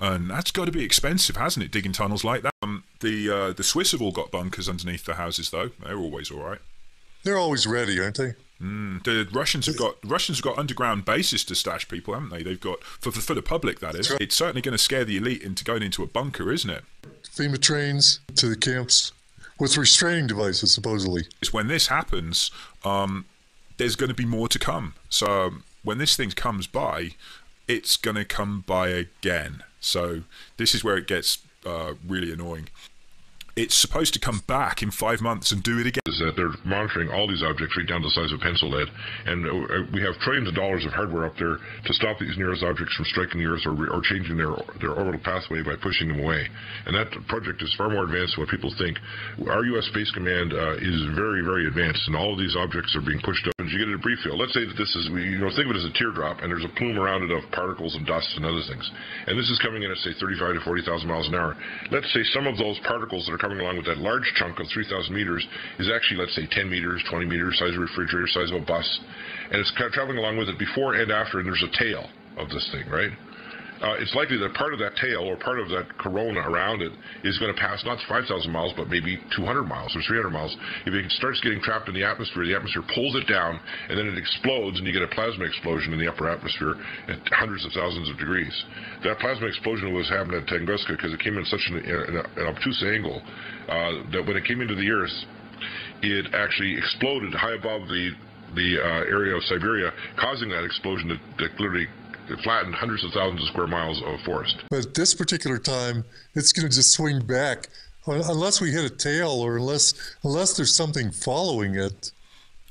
and that's got to be expensive, hasn't it? Digging tunnels like that. Um, the uh, the Swiss have all got bunkers underneath their houses, though. They're always all right. They're always ready, aren't they? Mm, the Russians have got Russians have got underground bases to stash people, haven't they? They've got for for, for the public that is. Right. It's certainly going to scare the elite into going into a bunker, isn't it? FEMA trains to the camps with restraining devices, supposedly. It's when this happens, um, there's going to be more to come. So um, when this thing comes by, it's going to come by again. So this is where it gets uh, really annoying it's supposed to come back in five months and do it again. Is that they're monitoring all these objects right down to the size of pencil lead, and uh, we have trillions of dollars of hardware up there to stop these near-Earth objects from striking the Earth or, or changing their their orbital pathway by pushing them away. And that project is far more advanced than what people think. Our U.S. Space Command uh, is very, very advanced, and all of these objects are being pushed up. And you get a debris field. Let's say that this is, you know, think of it as a teardrop, and there's a plume around it of particles and dust and other things. And this is coming in at say 35 to 40,000 miles an hour. Let's say some of those particles that are coming along with that large chunk of 3,000 meters is actually, let's say, 10 meters, 20 meters, size of a refrigerator, size of a bus, and it's traveling along with it before and after, and there's a tail of this thing, right? Uh, it's likely that part of that tail or part of that corona around it is going to pass not 5,000 miles, but maybe 200 miles or 300 miles. If it starts getting trapped in the atmosphere, the atmosphere pulls it down, and then it explodes, and you get a plasma explosion in the upper atmosphere at hundreds of thousands of degrees. That plasma explosion was happening at Tunguska because it came in such an, an, an obtuse angle uh, that when it came into the Earth, it actually exploded high above the the uh, area of Siberia, causing that explosion to, to literally it flattened hundreds of thousands of square miles of forest. But at this particular time, it's going to just swing back unless we hit a tail or unless unless there's something following it.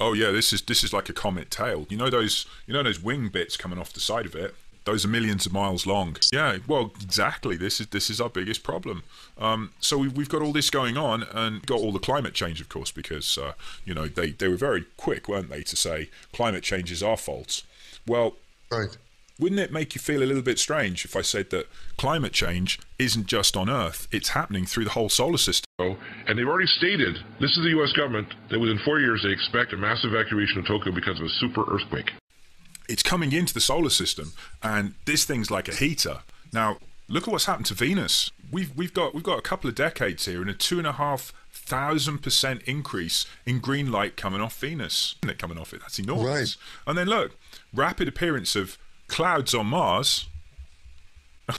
Oh yeah, this is this is like a comet tail. You know those you know those wing bits coming off the side of it. Those are millions of miles long. Yeah, well, exactly. This is this is our biggest problem. Um, so we've, we've got all this going on, and got all the climate change, of course, because uh, you know they they were very quick, weren't they, to say climate change is our fault. Well, right wouldn't it make you feel a little bit strange if I said that climate change isn't just on Earth, it's happening through the whole solar system? Oh, and they've already stated, this is the U.S. government, that within four years they expect a massive evacuation of Tokyo because of a super earthquake. It's coming into the solar system, and this thing's like a heater. Now, look at what's happened to Venus. We've, we've, got, we've got a couple of decades here and a two and a half thousand percent increase in green light coming off Venus. Coming off it, that's enormous. Right. And then look, rapid appearance of clouds on Mars.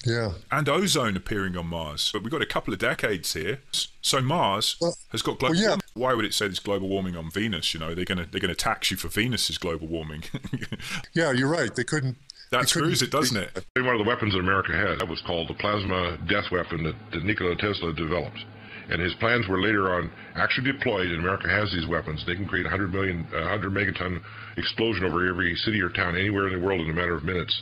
Yeah. and ozone appearing on Mars. But we've got a couple of decades here. So Mars well, has got global well, yeah. Why would it say there's global warming on Venus? You know, they're gonna they're gonna tax you for Venus's global warming. yeah, you're right. They couldn't that screws it, doesn't it? One of the weapons that America had that was called the plasma death weapon that, that Nikola Tesla developed. And his plans were later on actually deployed, and America has these weapons. They can create 100 million, uh, 100 megaton explosion over every city or town anywhere in the world in a matter of minutes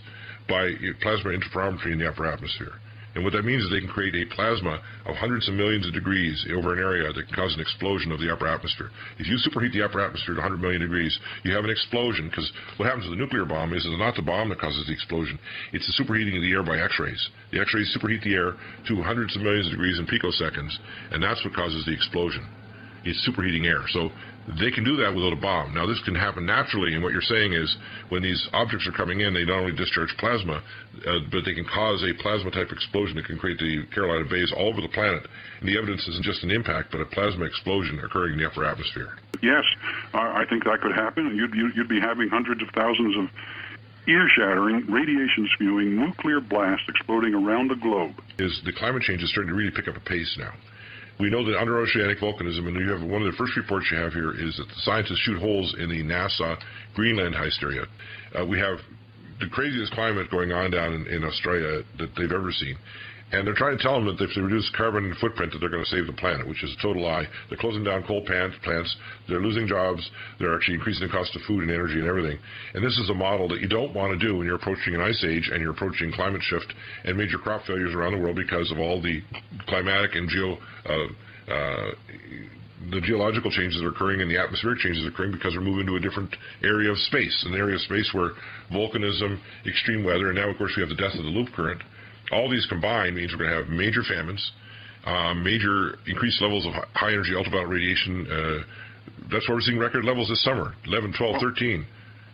by plasma interferometry in the upper atmosphere. And what that means is they can create a plasma of hundreds of millions of degrees over an area that can cause an explosion of the upper atmosphere. If you superheat the upper atmosphere to 100 million degrees, you have an explosion because what happens with a nuclear bomb is it's not the bomb that causes the explosion, it's the superheating of the air by X-rays. The X-rays superheat the air to hundreds of millions of degrees in picoseconds, and that's what causes the explosion. It's superheating air. So they can do that without a bomb. Now, this can happen naturally, and what you're saying is when these objects are coming in, they not only discharge plasma, uh, but they can cause a plasma type explosion that can create the Carolina Bays all over the planet. And the evidence isn't just an impact, but a plasma explosion occurring in the upper atmosphere. Yes, I think that could happen. You'd, you'd be having hundreds of thousands of ear shattering, radiation spewing, nuclear blasts exploding around the globe. Is the climate change is starting to really pick up a pace now. We know that under oceanic volcanism, and you have one of the first reports you have here is that the scientists shoot holes in the NASA Greenland hysteria. Uh, we have the craziest climate going on down in, in Australia that they've ever seen. And they're trying to tell them that if they reduce carbon footprint, that they're going to save the planet, which is a total lie. They're closing down coal plants. They're losing jobs. They're actually increasing the cost of food and energy and everything. And this is a model that you don't want to do when you're approaching an ice age and you're approaching climate shift and major crop failures around the world because of all the climatic and geo. Uh, uh, the geological changes are occurring and the atmospheric changes are occurring because we're moving to a different area of space, an area of space where volcanism, extreme weather, and now, of course, we have the death of the loop current all these combined means we're going to have major famines, uh, major increased levels of high energy ultraviolet radiation. Uh, that's why we're seeing record levels this summer 11, 12, 13.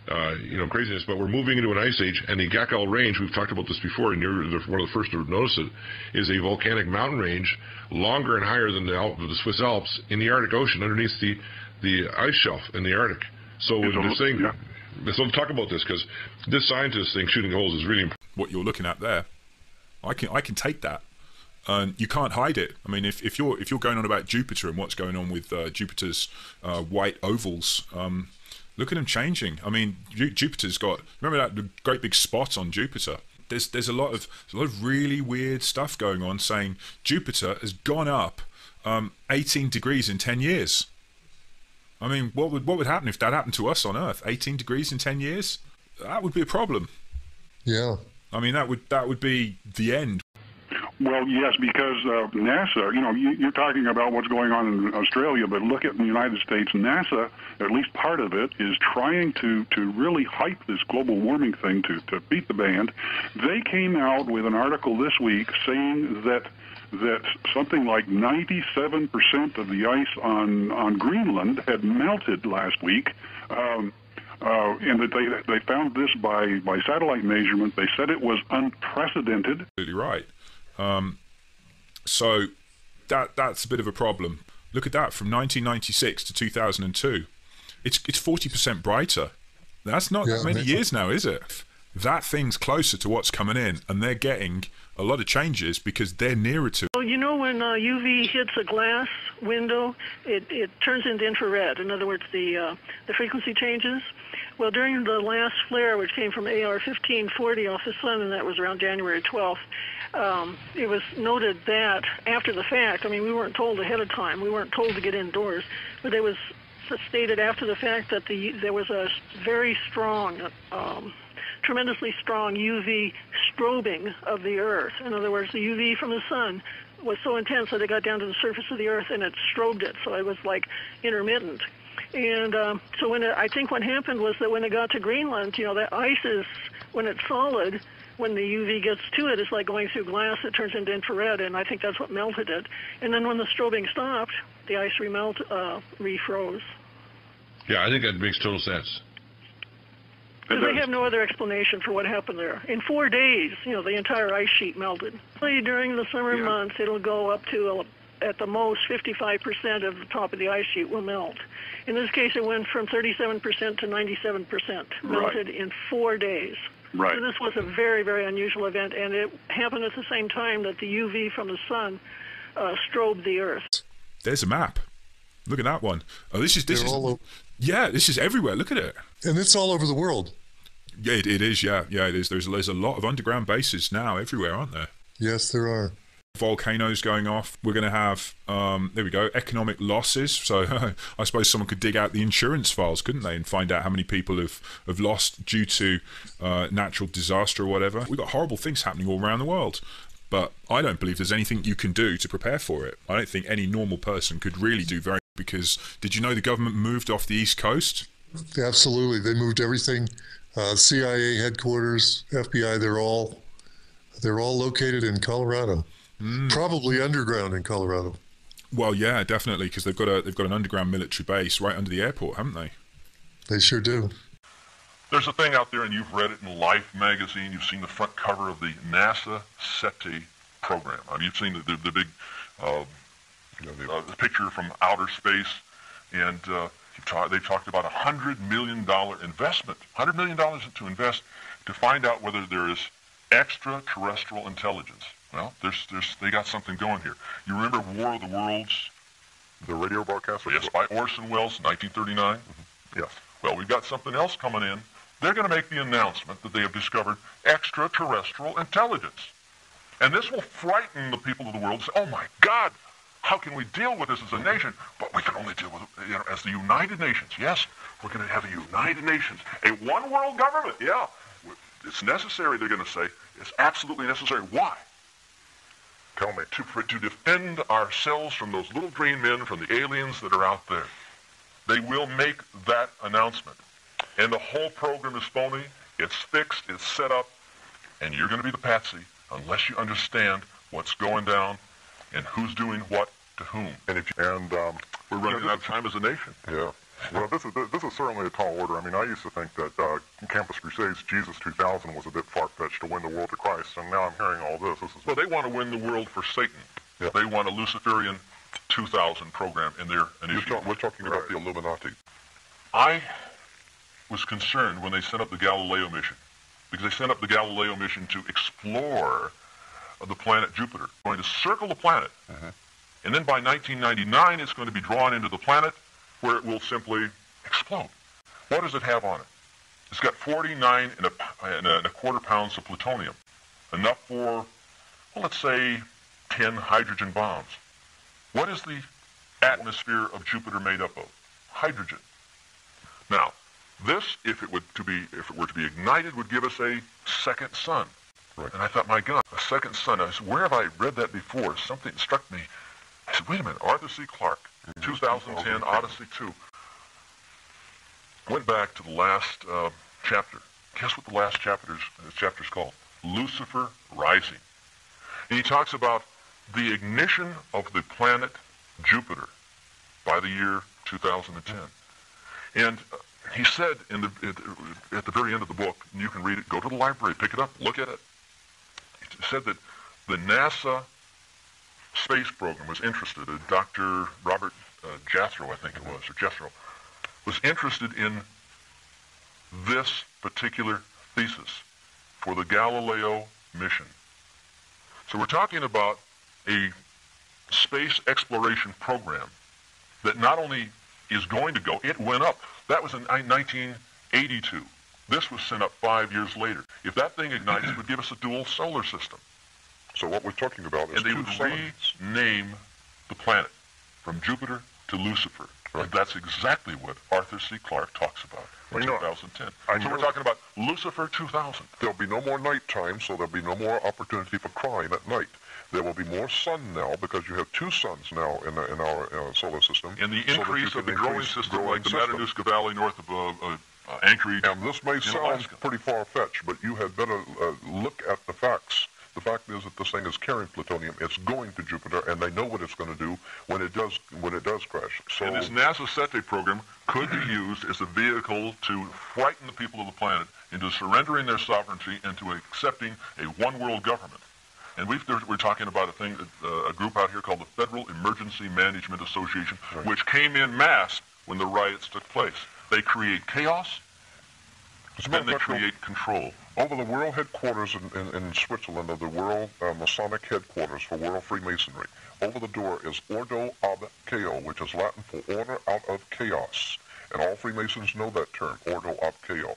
uh, you know, craziness. But we're moving into an ice age, and the Gakkel Range, we've talked about this before, and you're the, one of the first to notice it, is a volcanic mountain range, longer and higher than the, the Swiss Alps, in the Arctic Ocean, underneath the the ice shelf in the Arctic. So a- this thing, yeah. let's talk about this because this scientist thing shooting holes is really important. what you're looking at there. I can I can take that. Um, you can't hide it. I mean, if, if you're if you're going on about Jupiter and what's going on with uh, Jupiter's uh, white ovals, um, look at them changing. I mean, Ju- Jupiter's got remember that great big spot on Jupiter. There's there's a lot of a lot of really weird stuff going on saying Jupiter has gone up um, 18 degrees in 10 years. I mean, what would what would happen if that happened to us on Earth? 18 degrees in 10 years? That would be a problem. Yeah. I mean, that would that would be the end. Well, yes, because uh, NASA, you know, you, you're talking about what's going on in Australia, but look at the United States. NASA, at least part of it, is trying to, to really hype this global warming thing to, to beat the band. They came out with an article this week saying that that something like 97% of the ice on, on Greenland had melted last week. Um, uh, and that they they found this by, by satellite measurement. They said it was unprecedented. absolutely right. Um, so that that's a bit of a problem. Look at that from 1996 to 2002. It's it's 40% brighter. That's not Yeah, that many years now, is it? That thing's closer to what's coming in, and they're getting a lot of changes because they're nearer to. Well, you know when uh, UV hits a glass window, it, it turns into infrared. In other words, the uh, the frequency changes. Well, during the last flare, which came from AR 1540 off the sun, and that was around January 12th, um, it was noted that after the fact, I mean, we weren't told ahead of time, we weren't told to get indoors, but it was stated after the fact that the there was a very strong um, tremendously strong UV strobing of the Earth. In other words, the UV from the sun was so intense that it got down to the surface of the Earth and it strobed it, so it was like intermittent. And um, so when it, I think what happened was that when it got to Greenland, you know, that ice is when it's solid. When the UV gets to it, it's like going through glass. It turns into infrared, and I think that's what melted it. And then when the strobing stopped, the ice remelt, uh, refroze. Yeah, I think that makes total sense. Because they have no other explanation for what happened there. In four days, you know, the entire ice sheet melted. During the summer Yeah. months, it'll go up to, uh, at the most, 55% of the top of the ice sheet will melt. In this case, it went from 37% to 97%, melted in four days. Right. So this was a very, very unusual event, and it happened at the same time that the UV from the sun uh, strobed the Earth. There's a map. Look at that one. Oh, this is this They're is all o- yeah, this is everywhere. Look at it. and it's all over the world. Yeah, it, it is. Yeah, yeah, it is. There's there's a lot of underground bases now everywhere, aren't there? Yes, there are. volcanoes going off. We're going to have, um, there we go, economic losses. So I suppose someone could dig out the insurance files, couldn't they, and find out how many people have, have lost due to uh, natural disaster or whatever. We've got horrible things happening all around the world. But I don't believe there's anything you can do to prepare for it. I don't think any normal person could really do very because did you know the government moved off the East Coast? Absolutely, they moved everything. Uh, CIA headquarters, FBI, they're all they're all located in Colorado. Probably underground in Colorado. Well, yeah, definitely, because they've got a they've got an underground military base right under the airport, haven't they? They sure do. There's a thing out there, and you've read it in Life magazine. You've seen the front cover of the NASA SETI program. I mean, you've seen the, the, the big uh, uh, the picture from outer space, and uh, they've talked about a hundred million dollar investment, hundred million dollars to invest to find out whether there is extraterrestrial intelligence. Well, there's, there's, they got something going here. You remember War of the Worlds? The radio broadcast? Yes, by Orson Welles, 1939. Mm-hmm. Yes. Well, we've got something else coming in. They're going to make the announcement that they have discovered extraterrestrial intelligence. And this will frighten the people of the world. Say, oh my God, how can we deal with this as a nation? But we can only deal with it you know, as the United Nations. Yes, we're going to have a United Nations, a one world government. Yeah, it's necessary, they're going to say. It's absolutely necessary. Why? Tell me. to, to defend ourselves from those little green men, from the aliens that are out there. They will make that announcement. And the whole program is phony. It's fixed. It's set up. And you're going to be the patsy unless you understand what's going down and who's doing what to whom. And if you, and um, We're running out of time as a nation. yeah, Well, this is this is certainly a tall order. I mean, I used to think that uh, Campus Crusades Jesus 2000 was a bit far-fetched to win the world to Christ, and now I'm hearing all this. This is Well, they want to win the world for Satan. Yeah. They want a Luciferian 2000 program in their initiative. talk- we're talking about the Illuminati. I was concerned when they sent up the Galileo mission because they sent up the Galileo mission to explore uh, the planet Jupiter, going to circle the planet, and then by 1999 it's going to be drawn into the planet where it will simply explode. What does it have on it? It's got 49 and a, and a, and a quarter pounds of plutonium, enough for, well, let's say 10 hydrogen bombs. What is the atmosphere of Jupiter made up of? Hydrogen. Now, this, if it would to be, if it were to be ignited, would give us a second sun. Right. And I thought, my God, a second sun. I said, where have I read that before? Something struck me. I said, wait a minute, Arthur C. Clarke, 2010 Odyssey 2. Went back to the last uh, chapter. Guess what the last chapter's uh, chapter's called? Lucifer Rising. And he talks about the ignition of the planet Jupiter by the year 2010. And uh, he said in the, at, at the very end of the book, and you can read it, go to the library, pick it up, look at it. Said that the NASA space program was interested, uh, Dr. Robert uh, Jethro, I think it was, or Jethro, was interested in this particular thesis for the Galileo mission. So we're talking about a space exploration program that not only is going to go, it went up. That was in 1982. This was sent up five years later. If that thing ignites, it would give us a dual solar system. So what we're talking about is And they would suns. rename the planet from Jupiter to Lucifer. Right. And that's exactly what Arthur C. Clarke talks about in Well, you know, 2010. I so we're talking about Lucifer 2000. There'll be no more nighttime, so there'll be no more opportunity for crime at night. There will be more sun now because you have two suns now in, the, in our uh, solar system. And the so increase can of the growing system, growing like the. Matanuska Valley north of uh, uh, uh, Anchorage. And this may sound Alaska. pretty far-fetched, but you had better uh, look at the facts. The fact is that this thing is carrying plutonium. It's going to Jupiter, and they know what it's going to do when it does when it does crash. So And this NASA SETI program could be used as a vehicle to frighten the people of the planet into surrendering their sovereignty and to accepting a one-world government. And we've, we're talking about a thing, uh, a group out here called the Federal Emergency Management Association, which came in mass when the riots took place. They create chaos, and they create control. over the world headquarters in, in, in Switzerland of the World uh, Masonic Headquarters for World Freemasonry, over the door is Ordo ab Chao, which is Latin for order out of chaos. And all Freemasons know that term, Ordo ab Chao.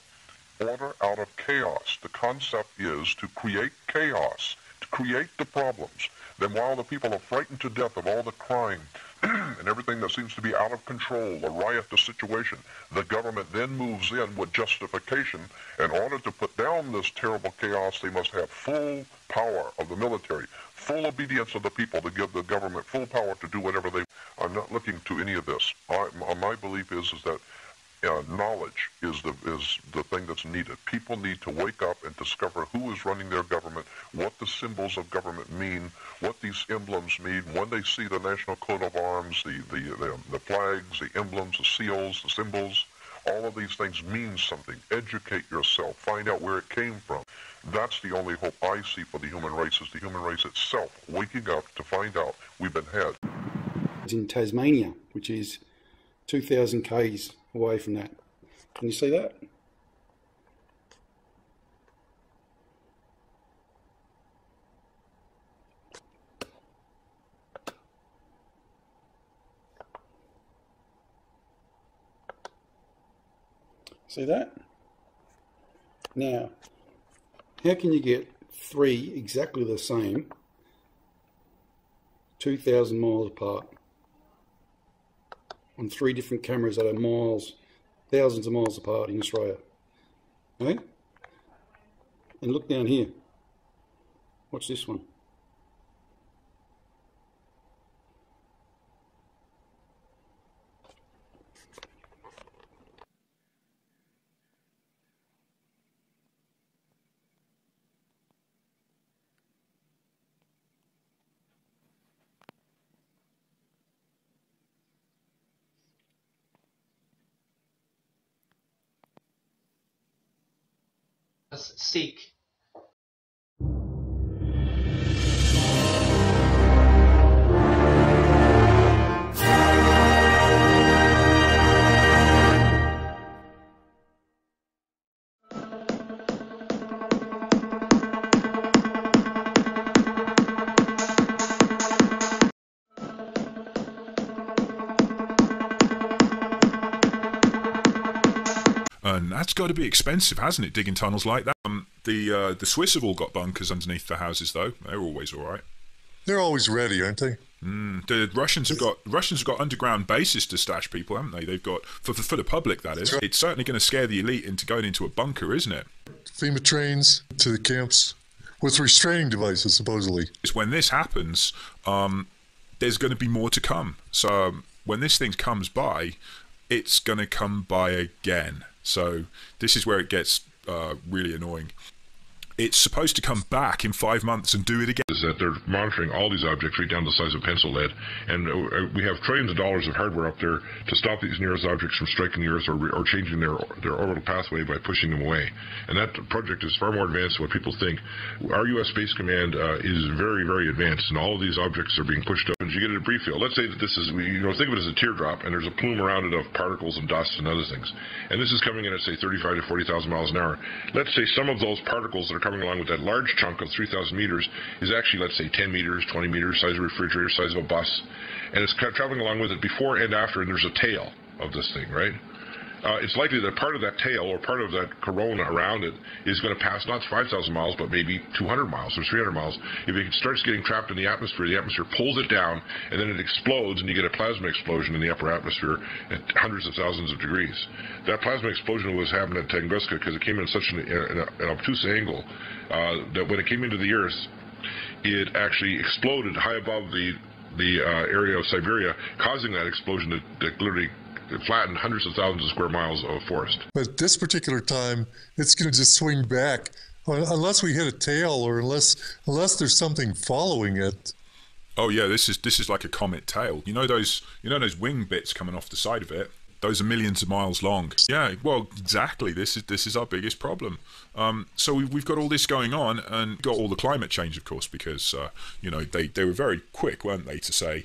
Order out of chaos. The concept is to create chaos, to create the problems. Then while the people are frightened to death of all the crime and everything that seems to be out of control, a riotous situation, the government then moves in with justification. In order to put down this terrible chaos, they must have full power of the military, full obedience of the people to give the government full power to do whatever they. I'm not looking to any of this. I, my- my belief is is that uh, knowledge is the is the thing that's needed. People need to wake up and discover who is running their government, what the symbols of government mean, what these emblems mean. When they see the national coat of arms, the the the, the flags, the emblems, the seals, the symbols, all of these things mean something. Educate yourself. Find out where it came from. That's the only hope I see for the human race is the human race itself waking up to find out we've been had. In Tasmania, which is 2,000 k's away from that. Can you see that? See that? Now, how can you get three exactly the same, 2,000 miles apart? On three different cameras that are miles, thousands of miles apart in Australia. Okay? And look down here. Watch this one. Seek and that's got to be expensive, hasn't it? Digging tunnels like that. Um, the uh, the Swiss have all got bunkers underneath their houses, though. They're always all right. They're always ready, aren't they? Mm, the Russians have got Russians have got underground bases to stash people, haven't they? They've got for for, for the public that is. Right. It's certainly going to scare the elite into going into a bunker, isn't it? FEMA trains to the camps with restraining devices, supposedly. It's when this happens, um, there's going to be more to come. So um, when this thing comes by, it's going to come by again. So this is where it gets uh, really annoying. It's supposed to come back in five months and do it again. is that they're monitoring all these objects right down to the size of pencil lead, and uh, we have trillions of dollars of hardware up there to stop these near-Earth objects from striking the Earth or, or changing their their orbital pathway by pushing them away. And that project is far more advanced than what people think. Our U.S. Space Command uh, is very, very advanced, and all of these objects are being pushed up. And you get a debris field. Let's say that this is, you know, think of it as a teardrop, and there's a plume around it of particles and dust and other things. And this is coming in at say 35 to 40,000 miles an hour. Let's say some of those particles that are coming along with that large chunk of 3,000 meters is actually, let's say, 10 meters, 20 meters, size of a refrigerator, size of a bus, and it's traveling along with it before and after, and there's a tail of this thing, right? Uh, it's likely that part of that tail or part of that corona around it is going to pass not 5,000 miles, but maybe 200 miles or 300 miles. If it starts getting trapped in the atmosphere, the atmosphere pulls it down, and then it explodes, and you get a plasma explosion in the upper atmosphere at hundreds of thousands of degrees. That plasma explosion was happening at Tunguska because it came in such an, an, an obtuse angle uh, that when it came into the Earth, it actually exploded high above the the uh, area of Siberia, causing that explosion to, to literally flatten hundreds of thousands of square miles of forest. But this particular time, it's going to just swing back, unless we hit a tail or unless unless there's something following it. Oh yeah, this is this is like a comet tail. You know those you know those wing bits coming off the side of it. Those are millions of miles long. Yeah, well, exactly. This is this is our biggest problem. Um, so we've, we've got all this going on, and got all the climate change, of course, because uh, you know they, they were very quick, weren't they, to say